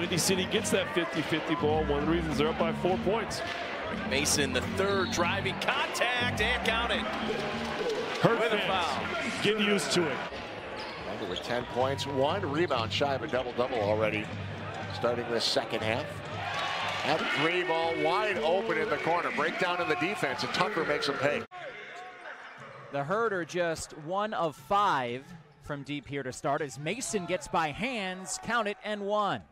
Windy City gets that 50-50 ball. One of the reasons they're up by four points. Mason, the third driving contact and count it. Hurt With a foul. Get used to it. Under with 10 points, one rebound shy of a double-double already, starting this second half. That three ball wide open in the corner. Breakdown in the defense, and Tucker makes him pay. The Herder just one of five from deep here to start as Mason gets by hands, count it, and one.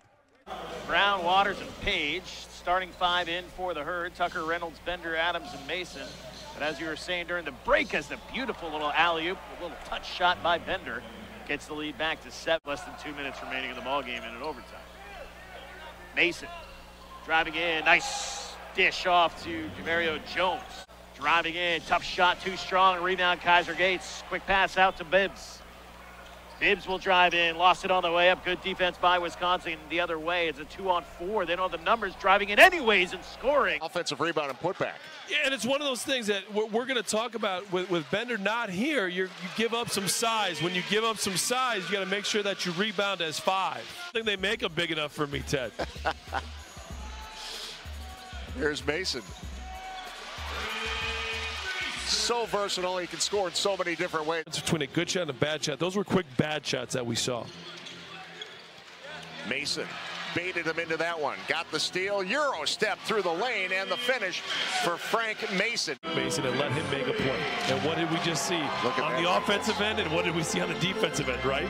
Brown, Waters, and Page. Starting five in for the herd. Tucker, Reynolds, Bender, Adams, and Mason. But as you were saying during the break, as the beautiful little alley-oop, a little touch shot by Bender, gets the lead back to set. Less than two minutes remaining in the ball game in overtime. Mason driving in, nice dish off to Jemerrio Jones. Driving in, tough shot, too strong. Rebound, Kaiser Gates. Quick pass out to Bibbs. Bibbs will drive in, lost it on the way up. Good defense by Wisconsin the other way. It's a two on four. They don't have the numbers driving in anyways and scoring. Offensive rebound and putback. Yeah, and it's one of those things that we're, we're going to talk about with, with Bender not here. You're, you give up some size. When you give up some size, you got to make sure that you rebound as five. I think they make them big enough for me, Ted. Here's Mason. So versatile, he can score in so many different ways. Between a good shot and a bad shot. Those were quick bad shots that we saw. Mason baited him into that one. Got the steal. Euro step through the lane and the finish for Frank Mason. Mason and let him make a play. And what did we just see on the offensive end, and what did we see on the defensive end, right?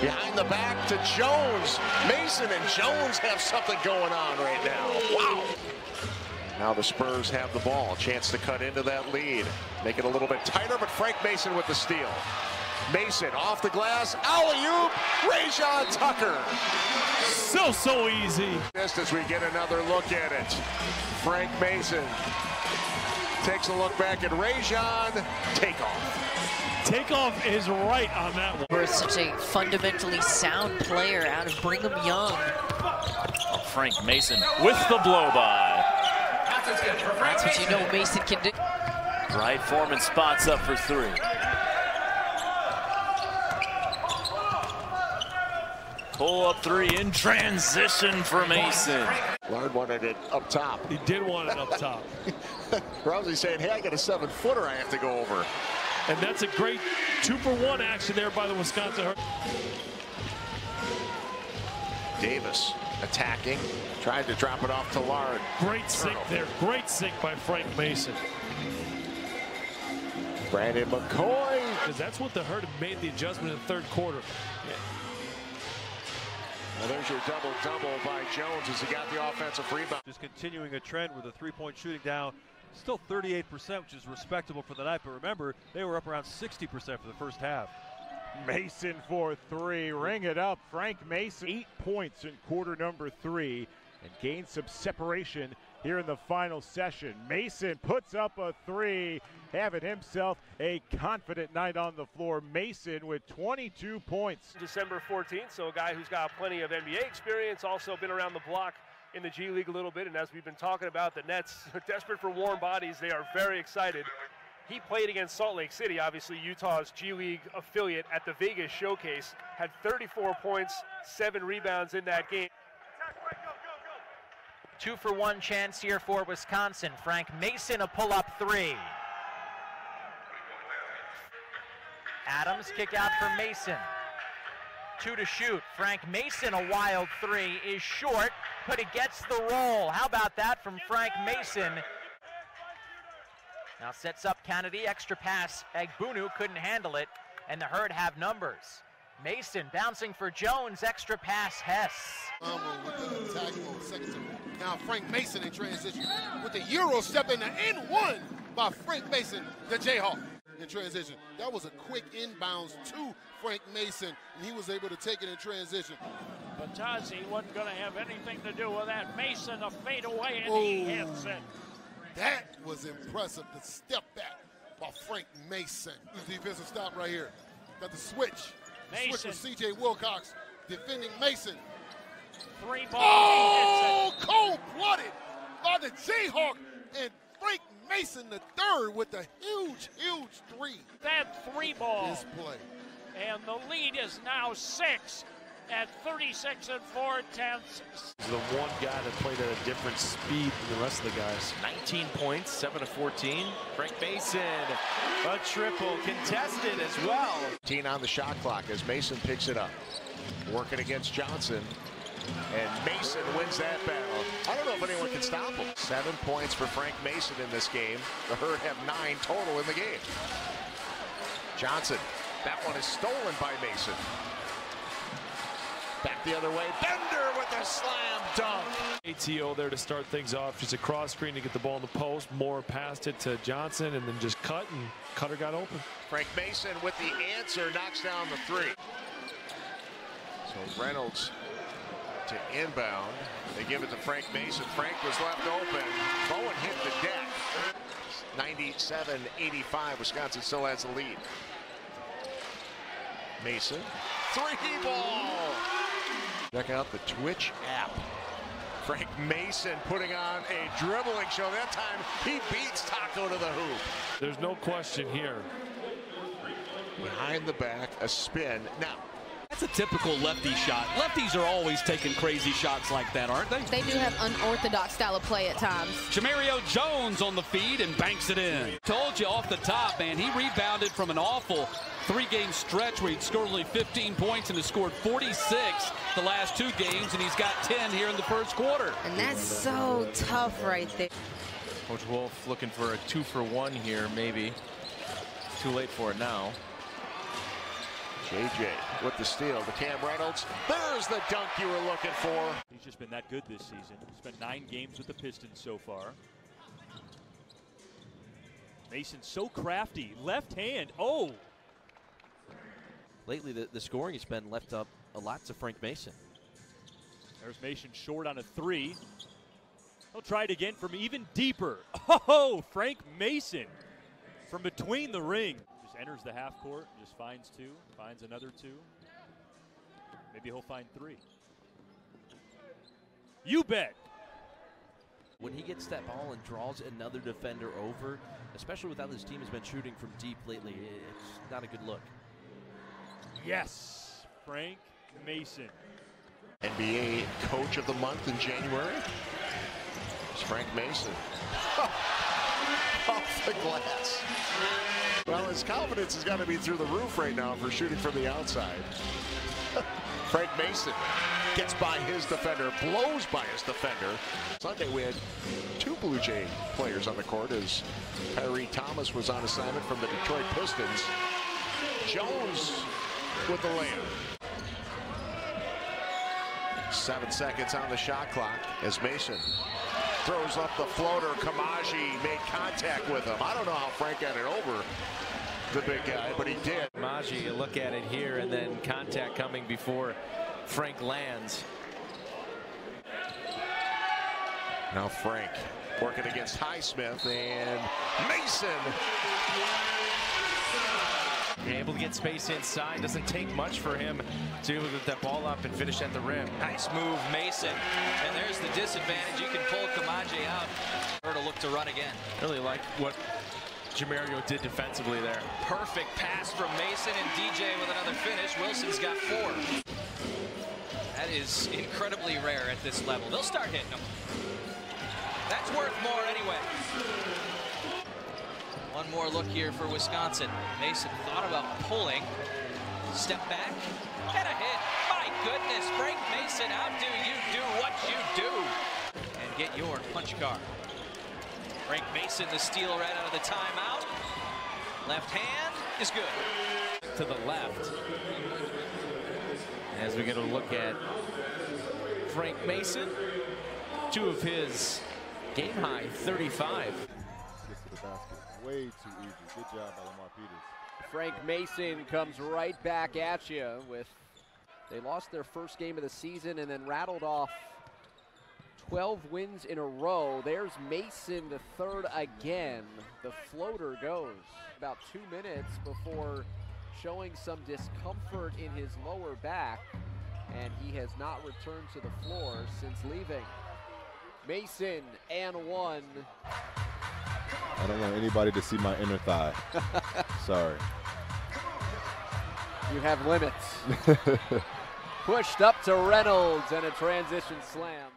Behind the back to Jones. Mason and Jones have something going on right now. Wow. Now the Spurs have the ball. Chance to cut into that lead. Make it a little bit tighter, but Frank Mason with the steal. Mason off the glass. Alley-oop. Rajon Tucker. So, so easy. Just as we get another look at it. Frank Mason takes a look back at Rajon. Takeoff. Takeoff is right on that one. We're such a fundamentally sound player out of Brigham Young. Frank Mason with the blow by. That's what you know Mason can do. Right Foreman spots up for three. Pull up three in transition for Mason. Lard wanted it up top. He did want it up top. Rousey saying, hey, I got a seven footer I have to go over. And that's a great two for one action there by the Wisconsin Davis attacking. Tried to drop it off to Lard. Great sink there. Great sink by Frank Mason. Brandon McCoy. Because that's what the Herd made the adjustment in the third quarter. Well, there's your double-double by Jones as he got the offensive rebound. Just continuing a trend with the three-point shooting down. Still 38%, which is respectable for the night. But remember, they were up around 60% for the first half. Mason for three. Ring it up. Frank Mason, eight points in quarter number three and gained some separation here in the final session. Mason puts up a three, having himself a confident night on the floor. Mason with 22 points. December 14th, so a guy who's got plenty of NBA experience, also been around the block in the G League a little bit. And as we've been talking about, the Nets are desperate for warm bodies. They are very excited. He played against Salt Lake City, obviously Utah's G League affiliate at the Vegas Showcase. Had 34 points, seven rebounds in that game. Two for one chance here for Wisconsin. Frank Mason, a pull up three. Adams kick out for Mason. Two to shoot. Frank Mason, a wild three, is short, but he gets the roll. How about that from Frank Mason? Now sets up Kennedy, extra pass. Agbunu couldn't handle it, and the Herd have numbers. Mason bouncing for Jones, extra pass Hess. with the attack second to now Frank Mason in transition with the Euro step in the end one by Frank Mason, the Jayhawk in transition. That was a quick inbounds to Frank Mason, and he was able to take it in transition. Batazzi wasn't going to have anything to do with that. Mason a fade away and he Oh. hits it. That was impressive. The step back by Frank Mason. The defensive stop right here. Got the switch. The switch with C.J. Wilcox defending Mason. Three ball. Oh, cold-blooded by the Jayhawk and Frank Mason the third with a huge, huge three. That three ball. This play. And the lead is now six. At 36 and 4 tenths. He's the one guy that played at a different speed than the rest of the guys. 19 points, 7 to 14. Frank Mason, a triple contested as well. 15 on the shot clock as Mason picks it up. Working against Johnson. And Mason wins that battle. I don't know if anyone can stop him. Seven points for Frank Mason in this game. The Herd have nine total in the game. Johnson. That one is stolen by Mason. Back the other way. Bender with a slam dunk. ATO there to start things off. Just a cross screen to get the ball in the post. Moore passed it to Johnson and then just cut and Cutter got open. Frank Mason with the answer knocks down the three. So Reynolds to inbound. They give it to Frank Mason. Frank was left open. Bowen hit the deck. 97-85. Wisconsin still has the lead. Mason. Three ball. Check out the Twitch app. Frank Mason putting on a dribbling show. That time he beats Tacko to the hoop. There's no question here. Behind the back, a spin. Now, that's a typical lefty shot. Lefties are always taking crazy shots like that, aren't they? They do have unorthodox style of play at times. Jemerrio Jones on the feed and banks it in. Told you off the top, man. He rebounded from an awful three-game stretch where he'd scored only 15 points and has scored 46 the last two games, and he's got 10 here in the first quarter. And that's so tough right there. Coach Wolf looking for a two for one here, maybe. Too late for it now. JJ with the steal to Cam Reynolds. There's the dunk you were looking for. He's just been that good this season. Spent nine games with the Pistons so far. Mason so crafty. Left hand. Oh! Lately, the, the scoring has been left up a lot to Frank Mason. There's Mason short on a three. He'll try it again from even deeper. Oh, Frank Mason from between the ring. Just enters the half court, just finds two, finds another two. Maybe he'll find three. You bet. When he gets that ball and draws another defender over, especially with how this team has been shooting from deep lately, it's not a good look. Yes, Frank Mason. NBA Coach of the Month in January. It's Frank Mason. Off the glass. Well, his confidence has got to be through the roof right now for shooting from the outside. Frank Mason gets by his defender, blows by his defender. Sunday we had two Blue Jay players on the court as Khyri Thomas was on assignment from the Detroit Pistons. Jones with the layup. Seven seconds on the shot clock as Mason throws up the floater. Kamaji made contact with him. I don't know how Frank got it over the big guy, but he did. Kamaji, you look at it here, and then contact coming before Frank lands. Now Frank working against Highsmith and Mason. Able to get space inside. Doesn't take much for him to get that ball up and finish at the rim. Nice move, Mason. And there's the disadvantage. You can pull Kamaje out. Or to look to run again. Really like what Jemerrio did defensively there. Perfect pass from Mason and DJ with another finish. Wilson's got four. That is incredibly rare at this level. They'll start hitting them. That's worth more anyway. One more look here for Wisconsin. Mason thought about pulling. Step back. Get a hit. My goodness, Frank Mason, how do you do what you do? And get your punch card. Frank Mason, the steal right out of the timeout. Left hand is good. To the left. As we get a look at Frank Mason, two of his game high 35. Way too easy. Good job by Lamar Peters. Frank Mason comes right back at you with they lost their first game of the season and then rattled off 12 wins in a row. There's Mason, the third again. The floater goes about two minutes before showing some discomfort in his lower back, and he has not returned to the floor since leaving. Mason and one. I don't want anybody to see my inner thigh. Sorry. You have limits. Pushed up to Reynolds and a transition slam.